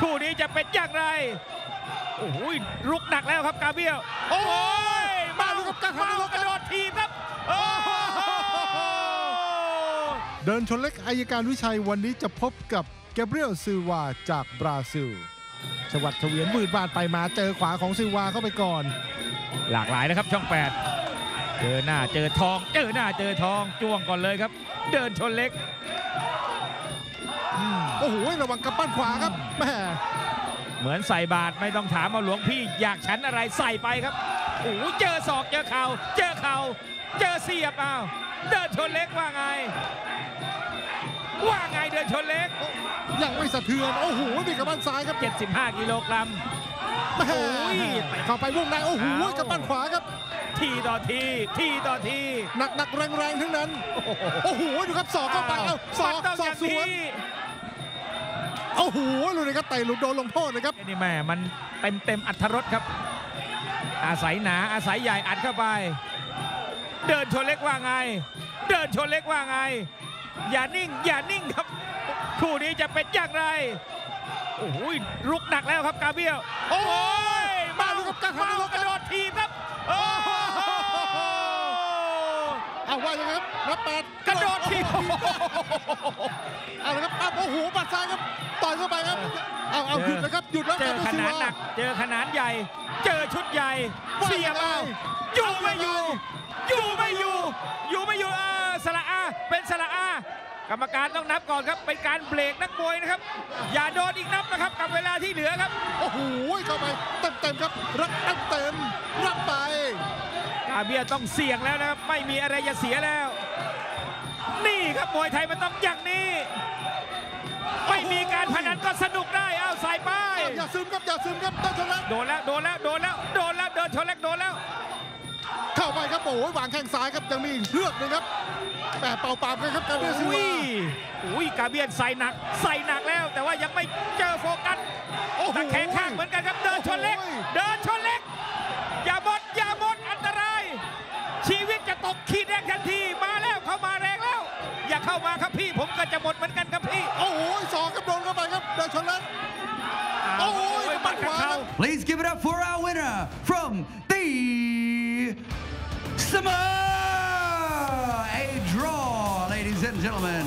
คู่นี้จะเป็นอย่างไร โอ้โหลุกหนักแล้วครับกาเบียวโอ้ยมาดูครับการเมาทำลูกกระโดดทีบครับโอ้โหเดินชนเล็กอายการวิชัยวันนี้จะพบกับแกเบรียลซิลวาจากบราซิลชวัดเฉวียนวืดบาดไปมาเจอขวาของซิลวาเข้าไปก่อน หลากหลายนะครับช่องแปดเจอหน้าเจอทอง เจอหน้าเจอทองจ้วงก่อนเลยครับ เดินชนเล็กอืมโอ้โหระ วังกำปั้นขวาครับแม่เหมือนใส่บาตรไม่ต้องถามเอาหลวงพี่อยากฉันอะไรใส่ไปครับโอ้โหเจอศอกเจอเข่าเจอเข่าเจอเสียบอ้าวเดินชนเล็กว่าไง ว่าไงเดินชนเล็ก ยังไม่สะเทือนโอ้โหมีกำปั้นซ้ายครับ 75 กิโลกรัมแม่โอ้ยเข้าไปวงในโอ้โหเอากำปั้นขวาครับ ทีต่อทีทีต่อทีหนักหนักแรงแรงๆทั้งนั้นโอ้โหโอ้โหดูครับสอกเข้าไปเอ้าสอกมันต้องสออกย่างสวนนี้ โอ้โหดูเลยครับเตะหลุดโดนลงโทษเลยครับนี่แม่มันเต็มเต็มอัธรสครับ อาศัยหนาอาศัยใหญ่อัดเข้าไป เดินชนเล็กว่าไง เดินชนเล็กว่าไง อย่านิ่ง อย่านิ่งครับ คู่นี้จะเป็นอย่างไรโอ้โหลุกหนักแล้วครับกาเบียวโอ้ยมาดูครับการทำเมาลูกกระโดดทีบครับโอ้โห เอาว่าอย่างนั้นรับแปดกระโดดทีบเอาละครับปั๊บโอ้โหปัดซ้ายครับต่อยเข้าไปครับเอาเอาหยุดนะครับหยุดแล้วเจอแกขเบรียลซิลนาดวาหนักเจอขนาดใหญ่ เจอชุดใหญ่ว่าเสียบเอายังไงอยู่ไม่อยู่ อยู่ไม่อยู่ อยู่ไม่อยู่อ่าสระอาเป็นสระอากรรมการต้องนับก่อนครับเป็นการเบรกนักมวยนะครับ อย่าโดนอีกนับนะครับกับเวลาที่เหลือครับ โอ้โหเข้าไปเต็มเต็มๆครับรับเต็มเต็มๆรับไป กาเบียต้องเสี่ยงแล้วนะครับ ไม่มีอะไรจะเสียแล้ว นี่ครับมวยไทยมันต้องอย่างนี้ ไม่มีการพนันก็สนุกได้เอาใส่ไปเอาอย่าซึมครับอย่าซึมครับต้นชนแล้วโดนแล้วโดนแล้วโดนแล้วโดนแล้วเดินชนเล็กโดนแล้ว เข้าไปครับโอ้ยวางแข้งซ้ายครับยังมีอีกเลือกหนึงครับแต่เป่าปากเลยครับแกเบรียลซิลอุ้วายอุ้ยกาเบียนใส่หนัก ใส่หนักแล้ว แต่ว่ายังไม่เจอโฟกัสโอ้โหตะแคงข้างเหมือนกันครับเดินชนเล็กโอ้โหเดินช เข้ามาครับพี่ผมก็จะหมดเหมือนกันครับพี่ โอ้โหสองครับโดนเข้าไปครับเดินชนแล้วโอ้โหบัตรกับเขา Please give it up for our winner from the Samoa. A draw, ladies and gentlemen.